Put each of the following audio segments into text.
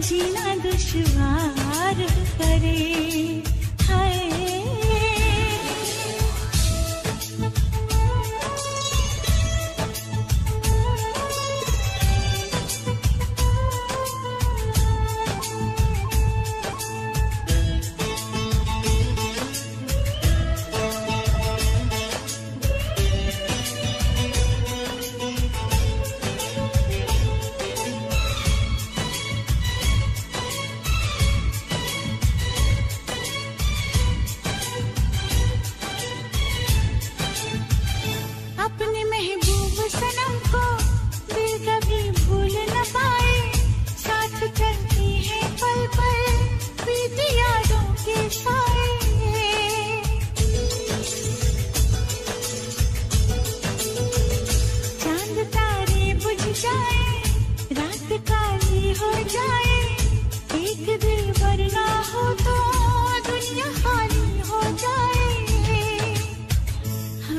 जीना दुश्वार करे।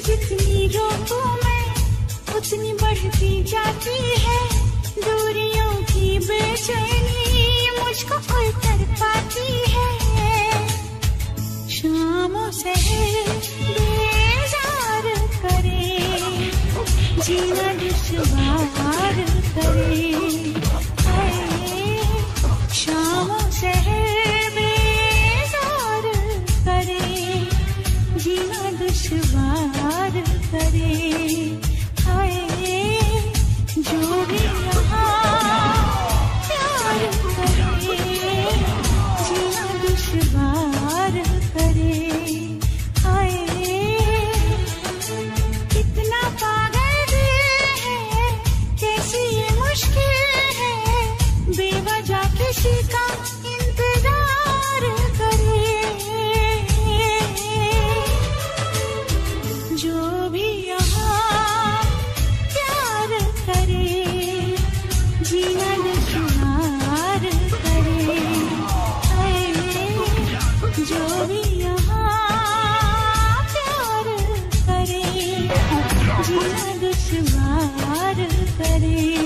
जितनी रोकू मैं, उतनी बढ़ती जाती है। दूरियों की बेचैनी मुझको पाती है। शामों से बेजार करे, जीना दुश्वार करे। शामों से प्यार करे हाय जो भी करे।